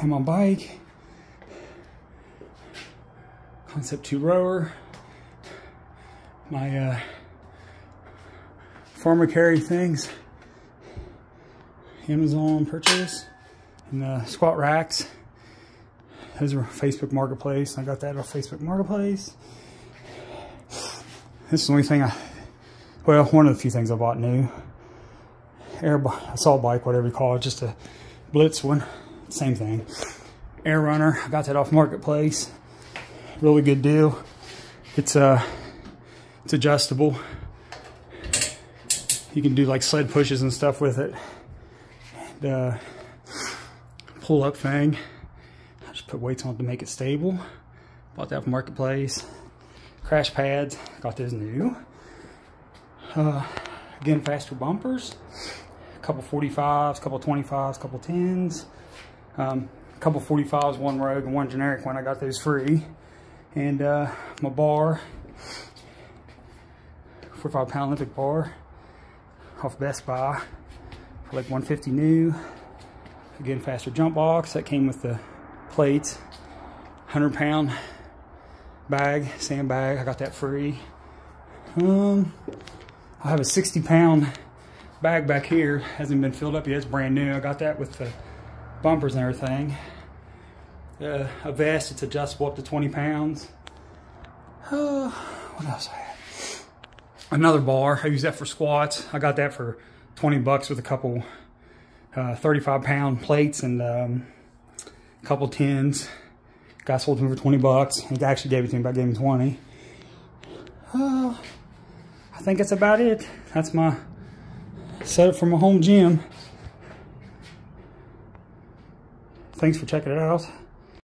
And my bike. Concept 2 rower. My uh, farmer carry things. Amazon purchase. And the squat racks. Those are Facebook Marketplace. I got that off Facebook Marketplace. This is the only thing I, well, one of the few things I bought new. Air assault bike, whatever you call it, just a Blitz one. Same thing. Air Runner, I got that off Marketplace. Really good deal. It's uh, it's adjustable. You can do like sled pushes and stuff with it. And uh, pull up thing. I just put weights on it to make it stable. Bought that off Marketplace. Crash pads, got those new. Uh, Again Faster bumpers. A couple 45s, a couple 25s, a couple 10s. Um, a couple 45s, one Rogue and one generic one. I got those free. And uh, my bar, 45 pound Olympic bar off Best Buy for like 150 new. Again Faster jump box. That came with the plates. 100 pound bag, sandbag. I got that free. Um, I have a 60 pound bag back here. Hasn't been filled up yet. It's brand new. I got that with the bumpers and everything. Uh, a vest. It's adjustable up to 20 pounds. Uh, what else I? Another bar. I use that for squats. I got that for 20 bucks with a couple uh, 35 pound plates and um, a couple tins. Guy sold me for 20 bucks. He actually gave it to me, but I gave him 20. Uh, I think that's about it. That's my setup for my home gym. Thanks for checking it out.